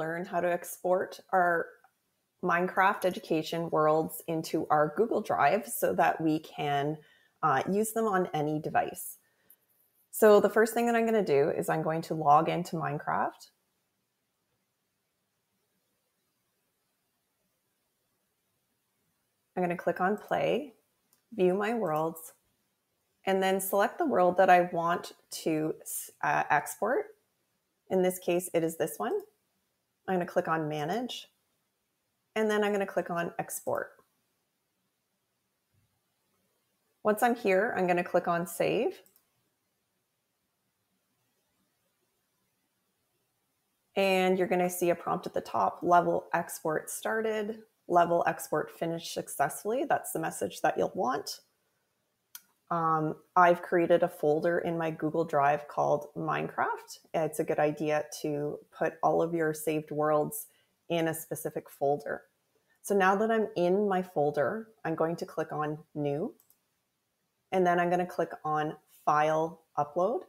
learn how to export our Minecraft education worlds into our Google Drive so that we can uh, use them on any device. So the first thing that I'm going to do is I'm going to log into Minecraft. I'm going to click on play, view my worlds, and then select the world that I want to uh, export. In this case, it is this one. I'm going to click on manage, and then I'm going to click on export. Once I'm here, I'm going to click on save. And you're going to see a prompt at the top, level export started level export finished successfully. That's the message that you'll want. Um, I've created a folder in my Google Drive called Minecraft. It's a good idea to put all of your saved worlds in a specific folder. So now that I'm in my folder, I'm going to click on New, and then I'm going to click on File Upload.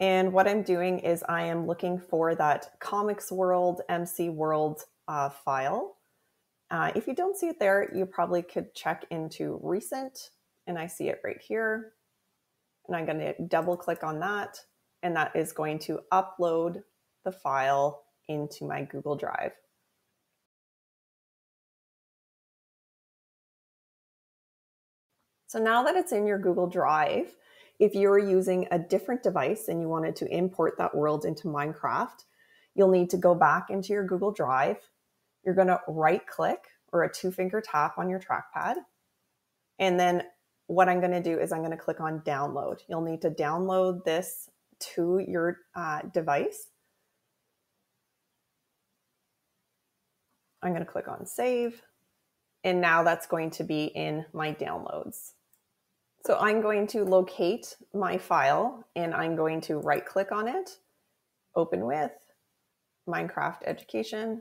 And what I'm doing is I am looking for that Comics World, MC World uh, file. Uh, if you don't see it there, you probably could check into recent and I see it right here. And I'm going to double click on that and that is going to upload the file into my Google Drive. So now that it's in your Google Drive, if you're using a different device and you wanted to import that world into Minecraft, you'll need to go back into your Google Drive you're going to right click or a two finger tap on your trackpad. And then what I'm going to do is I'm going to click on download. You'll need to download this to your uh, device. I'm going to click on save. And now that's going to be in my downloads. So I'm going to locate my file and I'm going to right click on it, open with Minecraft Education,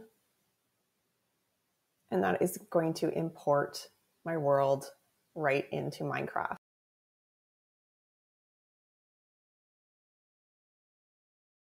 and that is going to import my world right into Minecraft.